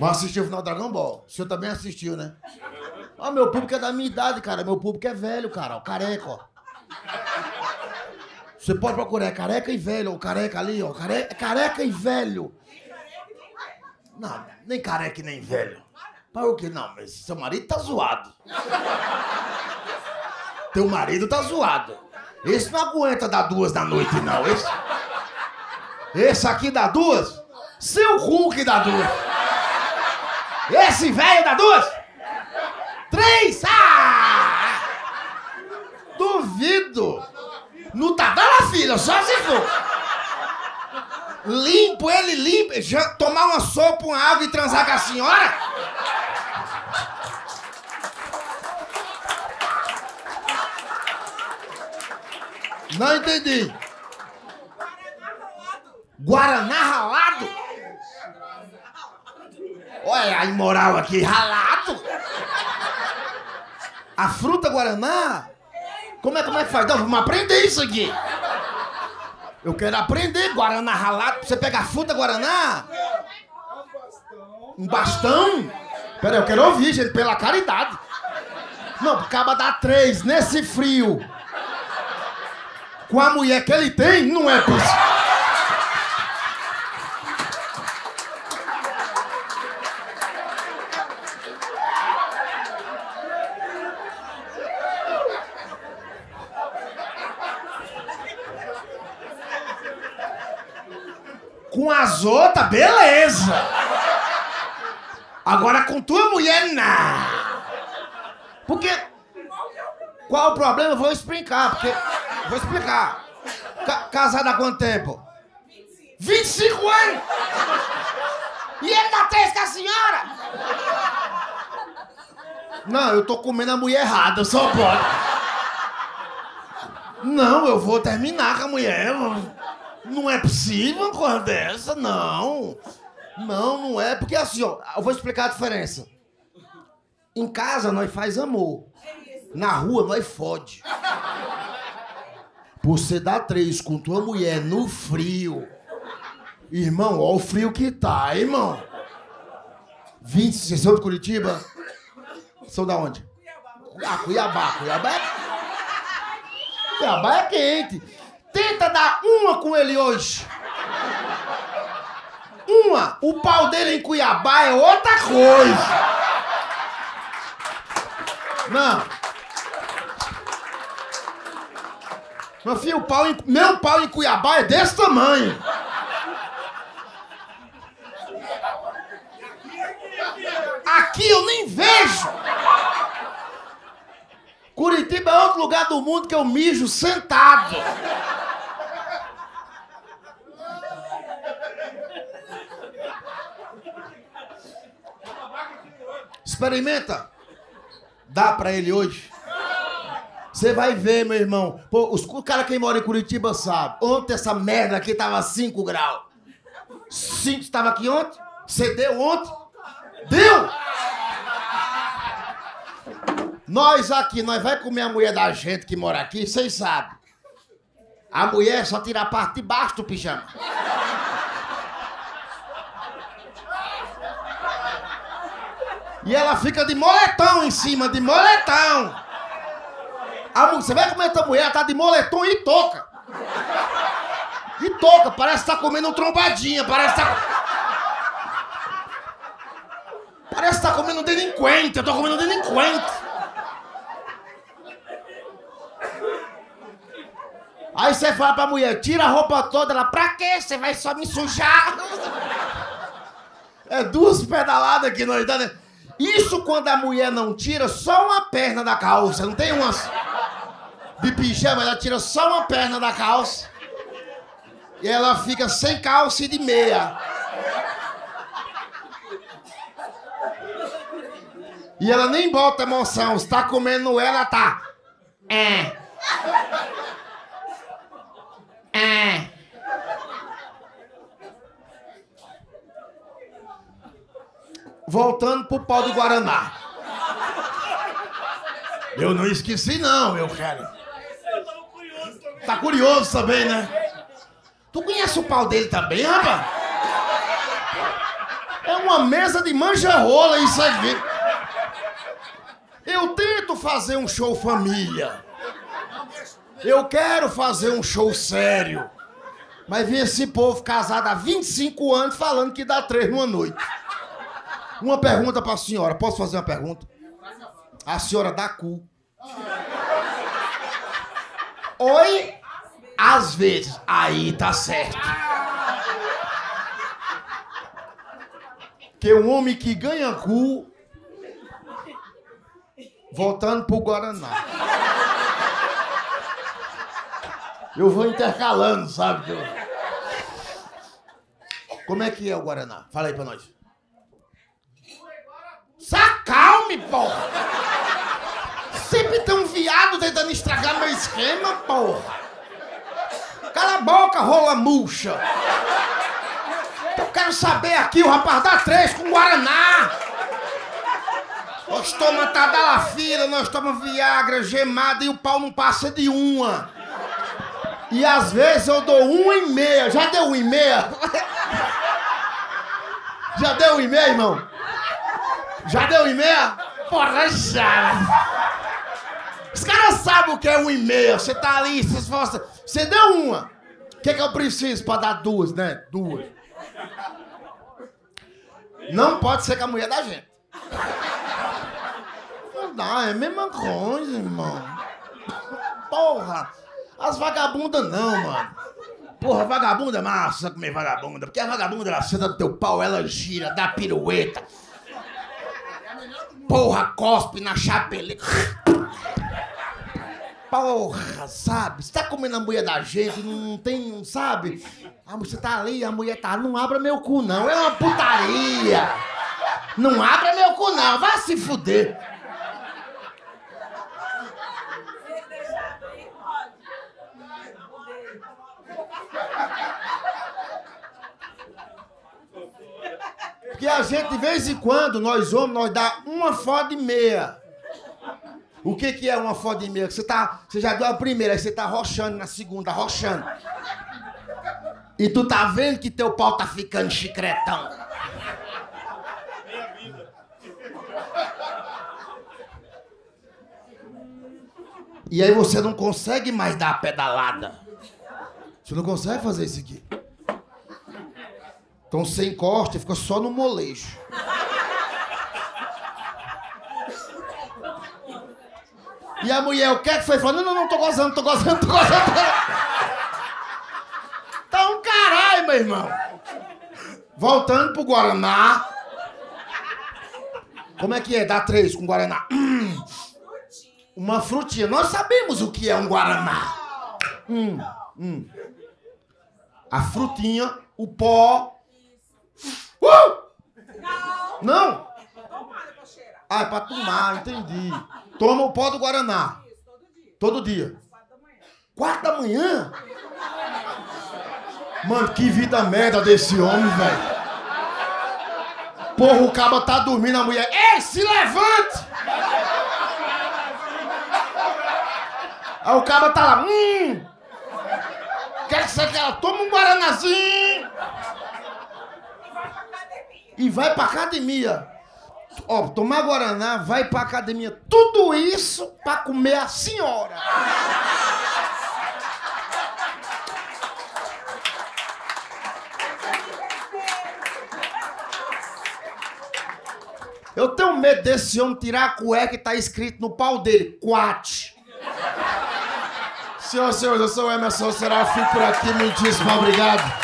Mas assistiu o final do Dragon Ball. O senhor também assistiu, né? Ó, meu público é da minha idade, cara. Meu público é velho, cara. O careca, ó. Você pode procurar, é careca e velho. O careca ali, ó. Careca, é careca e velho. Não, nem careca nem velho. Para o que? Não, mas seu marido tá zoado. Teu marido tá zoado. Esse não aguenta dar duas da noite, não. Esse, esse aqui dá duas? Seu Hulk dá duas. Esse velho dá duas? Três! Ah! Duvido! Não tá dando a filha, só se for. Limpo ele, limpo. Já, tomar uma sopa, uma água e transar com a senhora? Não entendi. Guaraná ralado? Olha a imoral aqui, ralado. A fruta guaraná? Como é, como é que faz? Não, vamos aprender isso aqui. Eu quero aprender guaraná ralado. Você pega a fruta guaraná? Um bastão? Pera aí, eu quero ouvir, gente, pela caridade. Não, acaba dar três nesse frio. Com a mulher que ele tem, não é possível. Com as outras, beleza. Agora com tua mulher, não. Porque. Qual o problema? Eu vou explicar, porque. Vou explicar. Ca casado há quanto tempo? 25 anos! E ele dá três com a senhora? Não, eu tô comendo a mulher errada, só pode. Não, eu vou terminar com a mulher. Não é possível uma coisa dessa, não. Não, não é. Porque assim, ó, eu vou explicar a diferença. Em casa nós faz amor. Na rua nós fode. Você dar três com tua mulher no frio. Irmão, ó o frio que tá, irmão. 20, vocês são de Curitiba? São da onde? Ah, Cuiabá. Cuiabá é... Cuiabá é quente. Tenta dar uma com ele hoje. Uma. O pau dele em Cuiabá é outra coisa. Não. Meu filho, o pau em, meu pau em Cuiabá é desse tamanho. Aqui eu nem vejo. Curitiba é outro lugar do mundo que eu mijo sentado. Experimenta. Dá pra ele hoje? Você vai ver, meu irmão. Pô, os, o cara que mora em Curitiba sabe. Ontem essa merda aqui tava 5 graus. 5 estava aqui ontem? Você deu ontem? Deu? Nós aqui, nós vai comer a mulher da gente que mora aqui, vocês sabem. A mulher só tira a parte de baixo do pijama. E ela fica de moletão em cima, de moletão. A, você vai comer tua mulher, ela tá de moletom e toca. E toca, parece que tá comendo um trombadinha, parece que tá... Parece que tá comendo um delinquente, eu tô comendo um delinquente. Aí você fala pra mulher, tira a roupa toda, ela, pra quê? Você vai só me sujar? É duas pedaladas que nós dá, né? Isso quando a mulher não tira só uma perna da calça, não tem umas de pijama, ela tira só uma perna da calça. E ela fica sem calça e de meia. E ela nem bota emoção, se tá comendo ela, tá. É. É. Voltando pro pau de Guaraná. Eu não esqueci não, meu cara. Tá curioso também, né? Tu conhece o pau dele também, rapaz? É uma mesa de manja-rola isso aqui. Eu tento fazer um show família. Eu quero fazer um show sério. Mas vem esse povo casado há 25 anos falando que dá três numa noite. Uma pergunta pra senhora. Posso fazer uma pergunta? A senhora dá cu. Oi? Às vezes. Aí tá certo. Que um homem que ganha cu. Voltando pro Guaraná. Eu vou intercalando, sabe? Como é que é o Guaraná? Fala aí pra nós. Sacalme, porra! Sempre tem um viado tentando estragar meu esquema, porra! Cala a boca, rola murcha! Eu quero saber aqui, o rapaz dá três com Guaraná! Nós tomamos Tadalafila, nós tomamos Viagra, gemada e o pau não passa de uma. E às vezes eu dou um e meia. Já deu um e meia? Já deu um e meia, irmão? Já deu um e meia? Porra, já. Os caras sabem o que é um e meia. Você tá ali, fala assim, você deu uma. O que, que eu preciso pra dar duas, né? Duas. Não pode ser com a mulher da gente. Não é a mesma coisa, irmão. Porra. As vagabundas não, mano. Porra, vagabunda é massa comer vagabunda. Porque a vagabunda, ela senta no teu pau, ela gira, dá pirueta. Porra, cospe na chapeleta. Porra, sabe? Você tá comendo a mulher da gente, não tem, sabe? A você tá ali, a mulher tá. Não abra meu cu, não. É uma putaria. Não abra meu cu, não. Vai se fuder. Porque a gente, de vez em quando, nós homens, nós dá uma foda e meia. O que, que é uma foda e meia? Você, tá, você já deu a primeira, aí você tá rochando na segunda, rochando. E tu tá vendo que teu pau tá ficando chicretão. E aí você não consegue mais dar a pedalada. Você não consegue fazer isso aqui. Então você encosta e fica só no molejo. E a mulher, o que é que foi? Falou, não, não, não, tô gozando, tô gozando, tô gozando. Tá um caralho, meu irmão. Voltando pro Guaraná. Como é que é? Dá três com Guaraná. Hum, uma frutinha. Nós sabemos o que é um Guaraná. Hum, hum. A frutinha, o pó! Não! Ah, é pra tomar, entendi. Toma o pó do Guaraná. Todo dia. Quatro da manhã? Mano, que vida merda desse homem, velho. Porra, o cabo tá dormindo, a mulher. Ei, se levante! Aí o cabo tá lá. Hum! Quer que você quer? Toma um Guaranazinho! E vai pra academia. Ó, tomar Guaraná, vai pra academia. Tudo isso pra comer a senhora. Eu tenho medo desse homem tirar a cueca e tá escrito no pau dele, quate. Senhoras e senhores, eu sou o Emerson Serafim por aqui, muitíssimo obrigado.